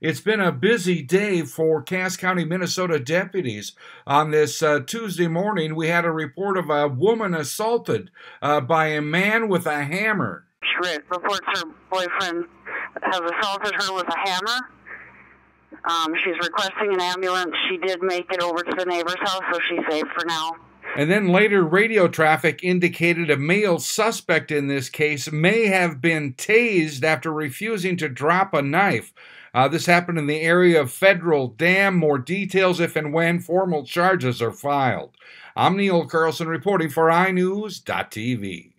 It's been a busy day for Cass County, Minnesota deputies. On this uh, Tuesday morning, we had a report of a woman assaulted uh, by a man with a hammer. She reports her boyfriend has assaulted her with a hammer. Um, she's requesting an ambulance. She did make it over to the neighbor's house, so she's safe for now. And then later, radio traffic indicated a male suspect in this case may have been tased after refusing to drop a knife. Uh, this happened in the area of Federal Dam. More details if and when formal charges are filed. I'm Neil Carlson reporting for iNewZ.TV.